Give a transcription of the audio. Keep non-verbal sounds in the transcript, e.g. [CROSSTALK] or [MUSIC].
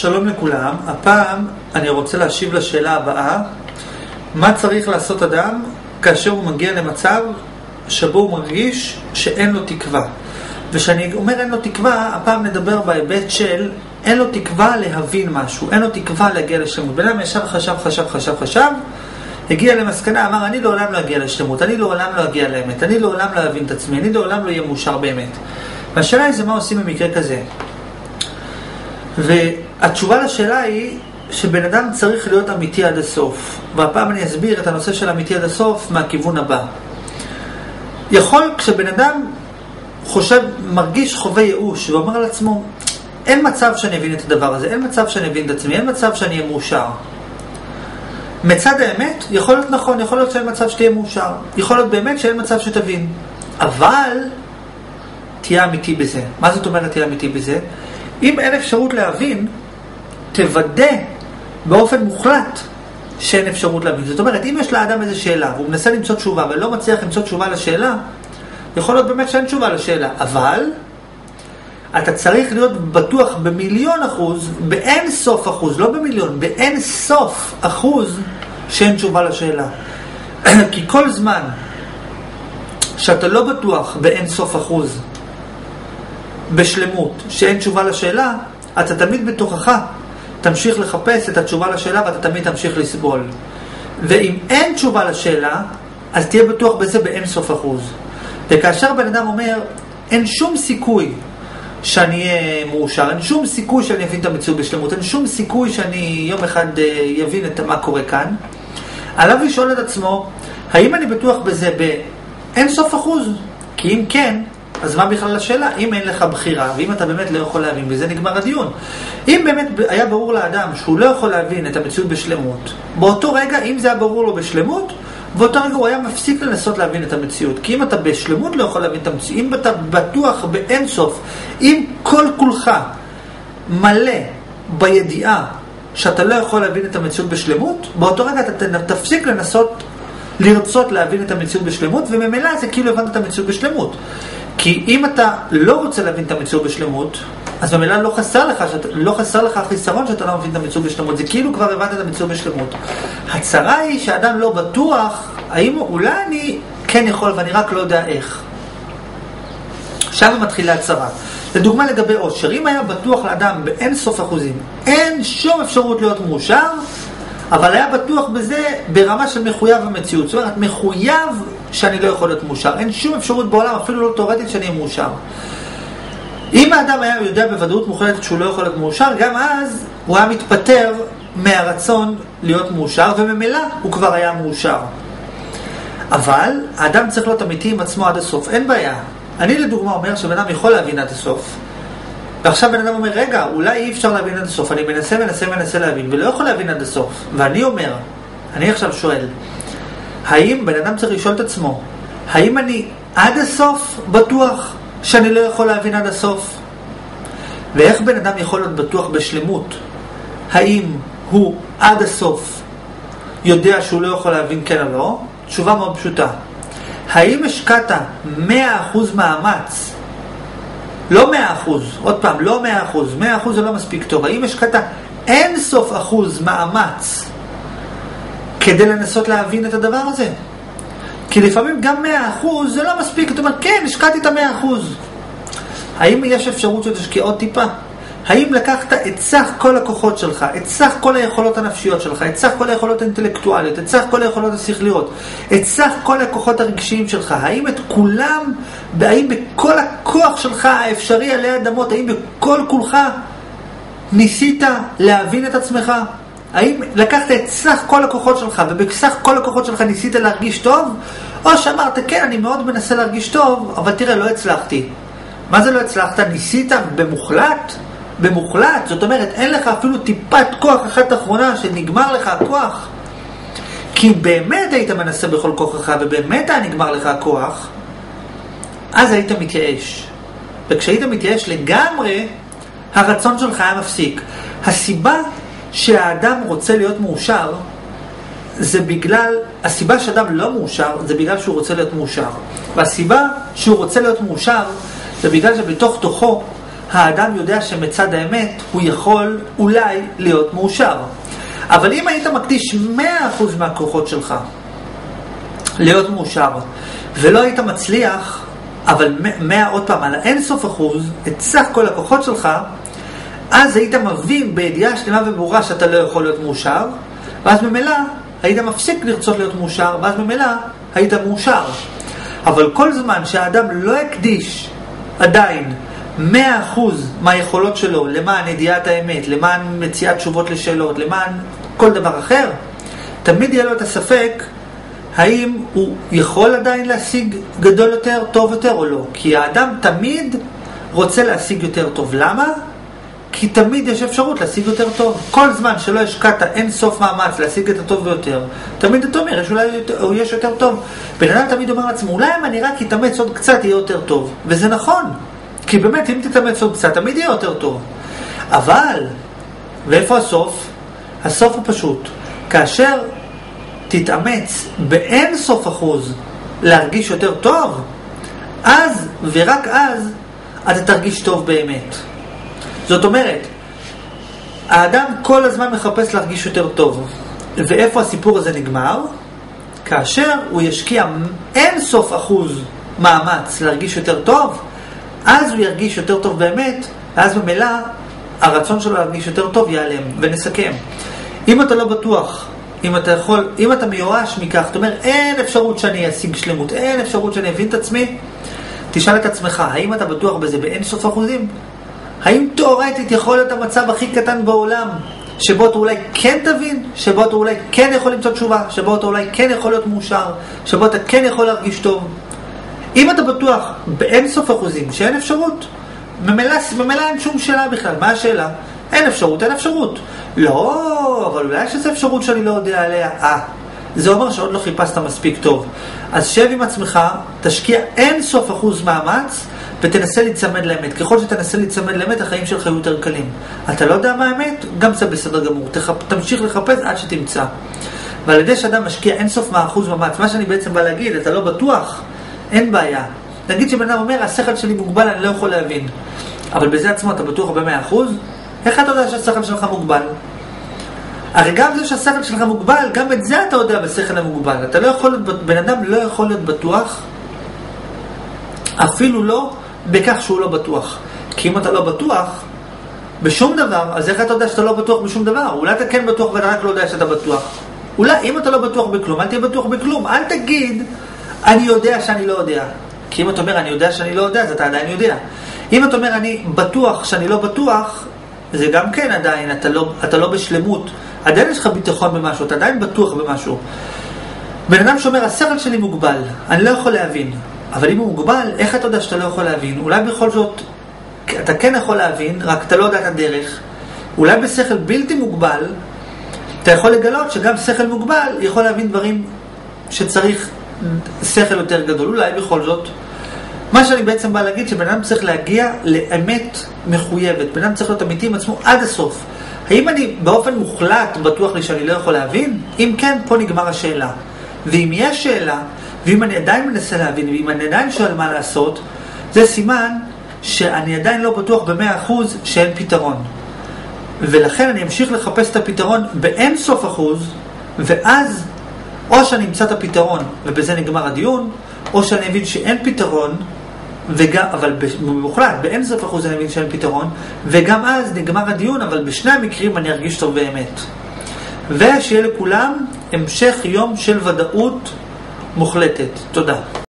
שלום לכולם, הפעם אני רוצה להשיב לשאלה הבאה. מה צריך לעשות אדם כאשר הוא מגיע למצב שבו הוא מרגיש שאין לו תקווה? וכשאני אומר אין לו תקווה, הפעם נדבר בהיבט של אין לו תקווה להבין משהו, אין לו תקווה להגיע לשלמות. בן אדם ישב, חשב, חשב, חשב, חשב הגיע למסקנה, אמר אני לעולם לא אגיע לשלמות, אני לעולם לא אגיע לאמת, אני לעולם לא אבין את עצמי, אני לעולם לא אהיה מאושר באמת. והשאלה היא זה מה עושים במקרה כזה והתשובה לשאלה היא שבן אדם צריך להיות אמיתי עד הסוף. והפעם אני אסביר את הנושא של אמיתי עד הסוף מהכיוון הבא. יכול, כשבן אדם חושב, מרגיש חווה ייאוש ואומר לעצמו, אין מצב שאני אבין את הדבר הזה, אין מצב שאני אבין את עצמי, אין מצב שאני אהיה מאושר. מצד האמת, יכול להיות נכון, יכול להיות שאין מצב שתהיה מאושר. יכול להיות באמת שאין מצב שתבין. אבל, תהיה אמיתי בזה. מה זאת אומרת תהיה אמיתי בזה? אם אין אפשרות להבין, תוודא באופן מוחלט שאין אפשרות להבין. זאת אומרת, אם יש לאדם איזו שאלה והוא מנסה למצוא תשובה ולא מצליח למצוא תשובה לשאלה, יכול להיות באמת שאין תשובה לשאלה, אבל אתה צריך להיות בטוח במיליון אחוז, באין סוף אחוז, לא במיליון, באין סוף אחוז שאין תשובה לשאלה. [CLEARS THROAT] כי כל זמן שאתה לא בטוח באין סוף אחוז בשלמות, שאין תשובה לשאלה, אתה תמיד בתוכך תמשיך לחפש את התשובה לשאלה ואתה תמיד תמשיך לסבול. ואם אין תשובה לשאלה, אז תהיה בטוח בזה באין סוף אחוז. וכאשר בן אדם אומר, אין שום סיכוי שאני אהיה מאושר, אין שום סיכוי שאני אבין את המציאות בשלמות, אין שום סיכוי שאני יום אחד אבין אה, את מה קורה כאן, עליו לשאול את עצמו, האם אני בטוח בזה באין סוף אחוז? כי אם כן, אז מה בכלל השאלה? אם אין לך בחירה, ואם אתה באמת לא יכול להבין, בזה נגמר הדיון. אם באמת היה ברור לאדם שהוא לא יכול להבין את המציאות בשלמות, באותו רגע, אם זה היה ברור לו בשלמות, באותו רגע הוא היה מפסיק לנסות להבין את המציאות. כי אם אתה בשלמות לא יכול להבין את המציאות, אם אתה בטוח באינסוף, אם כל כולך מלא בידיעה שאתה לא יכול להבין את המציאות בשלמות, באותו רגע אתה תפסיק לנסות לרצות להבין את המציאות בשלמות, וממילא זה כאילו הבנת את המציאות בשלמות. כי אם אתה לא רוצה להבין את המציאות בשלמות, אז במילא לא חסר לך, שאת, לא חסר לך חיסרון שאתה לא מבין את המציאות בשלמות, זה כאילו כבר הבנת את המציאות בשלמות. הצרה היא שאדם לא בטוח, האם אולי אני כן יכול ואני רק לא יודע איך. שם מתחילה הצרה. לדוגמה לגבי עושר, אם היה בטוח לאדם באין סוף אחוזים, אין שום אפשרות להיות מאושר, אבל היה בטוח בזה ברמה של מחויב המציאות. זאת אומרת, מחויב שאני לא יכול להיות מאושר. אין שום אפשרות בעולם, אפילו לא תאורטית, שאני אהיה מאושר. אם האדם היה יודע בוודאות מוחלטת שהוא לא יכול להיות מאושר, גם אז הוא היה מתפטר מהרצון להיות מאושר, וממילא הוא כבר היה מאושר. אבל האדם צריך להיות אמיתי עם עצמו עד הסוף, אין בעיה. אני לדוגמה אומר שבן אדם יכול להבין עד הסוף, ועכשיו בן אדם אומר, רגע, אולי אי אפשר להבין עד הסוף, אני מנסה, מנסה, מנסה להבין, ולא יכול להבין עד הסוף. ואני אומר, אני עכשיו שואל, האם בן אדם צריך לשאול את עצמו, האם אני עד הסוף בטוח שאני לא יכול להבין עד הסוף? ואיך בן אדם יכול להיות בטוח בשלמות? האם הוא עד הסוף יודע שהוא לא יכול להבין כן או לא? תשובה מאוד פשוטה. האם השקעת 100% מאמץ לא מאה אחוז, עוד פעם, לא מאה אחוז, מאה אחוז זה לא מספיק טוב. האם השקעת אין סוף אחוז מאמץ כדי לנסות להבין את הדבר הזה? כי לפעמים גם מאה אחוז זה לא מספיק, אתה אומר, כן, השקעתי את המאה אחוז. האם יש אפשרות שתשקיע עוד טיפה? האם לקחת את סך כל הכוחות שלך, את סך כל היכולות הנפשיות שלך, את סך כל היכולות האינטלקטואליות, את סך כל היכולות השכליות, את סך כל הכוחות הרגשיים שלך, האם את כולם, האם בכל הכוח שלך האפשרי עלי אדמות, האם בכל כולך ניסית להבין את עצמך? האם לקחת את סך כל הכוחות שלך ובסך כל הכוחות שלך ניסית להרגיש טוב? או שאמרת, כן, אני מאוד מנסה להרגיש טוב, אבל תראה, לא הצלחתי. מה זה לא הצלחת? ניסית במוחלט? במוחלט, זאת אומרת, אין לך אפילו טיפת כוח אחת אחרונה שנגמר לך הכוח. כי באמת היית מנסה בכל כוחך ובאמת היה נגמר לך הכוח, אז היית מתייאש. וכשהיית מתייאש לגמרי, הרצון שלך היה מפסיק. הסיבה שהאדם רוצה להיות מאושר, זה בגלל, הסיבה שאדם לא מאושר, זה בגלל שהוא רוצה להיות מאושר. והסיבה שהוא רוצה להיות מאושר, זה בגלל שבתוך תוכו האדם יודע שמצד האמת הוא יכול אולי להיות מאושר. אבל אם היית מקדיש 100% מהכוחות שלך להיות מאושר, ולא היית מצליח, אבל 100 עוד פעם, על האינסוף אחוז, את סך כל הכוחות שלך, אז היית מבין בידיעה שלמה וברורה שאתה לא יכול להיות מאושר, ואז ממילא היית מפסיק לרצות להיות מאושר, ואז ממילא היית מאושר. אבל כל זמן שהאדם לא הקדיש עדיין 100% מהיכולות שלו למען ידיעת האמת, למען מציאת תשובות לשאלות, למען כל דבר אחר, תמיד יהיה לו את הספק האם הוא יכול עדיין להשיג גדול יותר, טוב יותר או לא. כי האדם תמיד רוצה להשיג יותר טוב. למה? כי תמיד יש אפשרות להשיג יותר טוב. כל זמן שלא השקעת אין סוף מאמץ להשיג את הטוב ביותר, תמיד אתה אומר, יש אולי יותר, יש יותר טוב. בן אדם תמיד אומר לעצמו, אולי אם אני רק אתאמץ עוד קצת יהיה יותר טוב. וזה נכון. כי באמת, אם תתאמץ עוד קצת, תמיד יהיה יותר טוב. אבל, ואיפה הסוף? הסוף הוא פשוט. כאשר תתאמץ באין סוף אחוז להרגיש יותר טוב, אז ורק אז אתה תרגיש טוב באמת. זאת אומרת, האדם כל הזמן מחפש להרגיש יותר טוב. ואיפה הסיפור הזה נגמר? כאשר הוא ישקיע אין סוף אחוז מאמץ להרגיש יותר טוב, אז הוא ירגיש יותר טוב באמת, ואז ממילא הרצון שלו להרגיש יותר טוב ייעלם. ונסכם. אם אתה לא בטוח, אם אתה יכול, אם אתה מיואש מכך, אתה אומר, אין אפשרות שאני אשיג שלמות, אין אפשרות שאני אבין את עצמי, תשאל את עצמך, האם אתה בטוח בזה באין סוף אחוזים? האם תאורטית יכול להיות המצב הכי קטן בעולם, שבו אתה אולי כן תבין, שבו אתה אולי כן יכול למצוא תשובה, שבו אתה אולי כן יכול להיות מאושר, שבו אתה כן יכול להרגיש טוב? אם אתה בטוח באין סוף אחוזים שאין אפשרות, ממילא אין שום שאלה בכלל. מה השאלה? אין אפשרות, אין אפשרות. לא, אבל אולי יש איזו אפשרות שאני לא יודע עליה. אה, זה אומר שעוד לא חיפשת מספיק טוב. אז שב עם עצמך, תשקיע אין סוף אחוז מאמץ ותנסה להיצמד לאמת. ככל שתנסה להיצמד לאמת, החיים שלך יהיו יותר קלים. אתה לא יודע מה האמת? גם זה בסדר גמור. תחפ... תמשיך לחפש עד שתמצא. ועל ידי שאדם משקיע אין סוף מאחוז מאמץ, מה שאני בעצם בא להגיד, אתה לא בטוח, אין בעיה. נגיד שבן אדם אומר, השכל שלי מוגבל, אני לא יכול להבין. אבל בזה עצמו אתה בטוח במאה אחוז? איך אתה יודע שהשכל שלך מוגבל? הרי גם זה שהשכל שלך מוגבל, גם את זה אתה יודע בשכל המוגבל. אתה לא יכול להיות, בן אדם לא יכול להיות בטוח, אפילו לא בכך שהוא לא בטוח. כי אם אתה לא בטוח בשום דבר, אז איך אתה יודע שאתה לא בטוח בשום דבר? אולי אתה כן בטוח ואתה רק לא יודע שאתה בטוח. אולי אם אתה לא בטוח בכלום, אל תהיה בטוח בכלום. אל תגיד, אני יודע שאני לא יודע. כי אם אתה אומר, אני יודע שאני לא יודע, אז אתה עדיין יודע. אם אתה אומר, אני בטוח שאני לא בטוח, זה גם כן עדיין, אתה לא, אתה לא בשלמות. עדיין יש לך ביטחון במשהו, אתה עדיין בטוח במשהו. בן אדם שאומר, השכל שלי מוגבל, אני לא יכול להבין. אבל אם הוא מוגבל, איך אתה יודע שאתה לא יכול להבין? אולי בכל זאת, אתה כן יכול להבין, רק אתה לא יודע את הדרך. אולי בשכל בלתי מוגבל, אתה יכול לגלות שגם שכל מוגבל יכול להבין דברים שצריך שכל יותר גדול. אולי בכל זאת. מה שאני בעצם בא להגיד, שבן אדם צריך להגיע לאמת מחויבת. בן אדם צריך להיות אמיתי עם עצמו עד הסוף. האם אני באופן מוחלט בטוח לי שאני לא יכול להבין? אם כן, פה נגמר השאלה. ואם יש שאלה, ואם אני עדיין מנסה להבין, ואם אני עדיין שואל מה לעשות, זה סימן שאני עדיין לא בטוח במאה אחוז שאין פתרון. ולכן אני אמשיך לחפש את הפתרון באין סוף אחוז, ואז או שאני אמצא את הפתרון ובזה נגמר הדיון, או שאני אבין שאין פתרון, וגם, אבל במוחלט, באין סוף אחוז אני מבין שאין פתרון, וגם אז נגמר הדיון, אבל בשני המקרים אני ארגיש טוב באמת. ושיהיה לכולם המשך יום של ודאות מוחלטת. תודה.